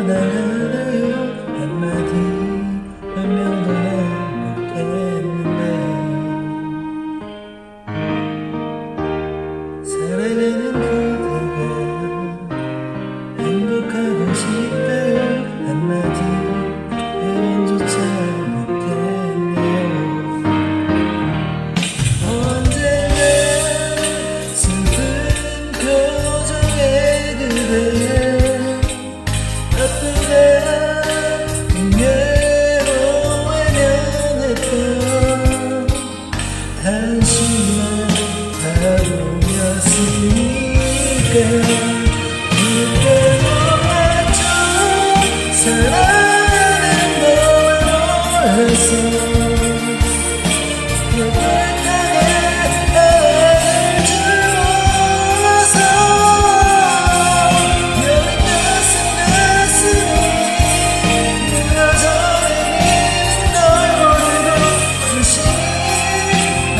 男人。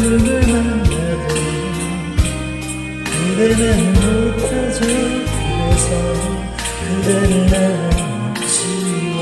누굴 만나도 그대는 못하죠. 그래서 그대를 난 지워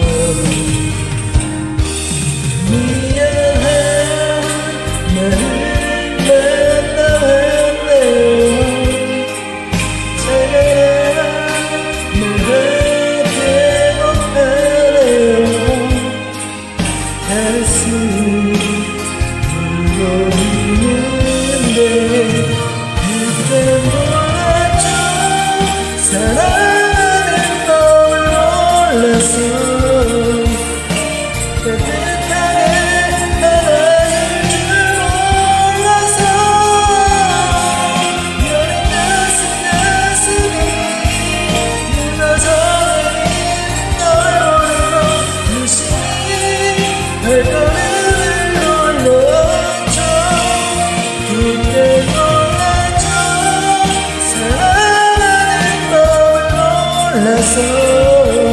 her soul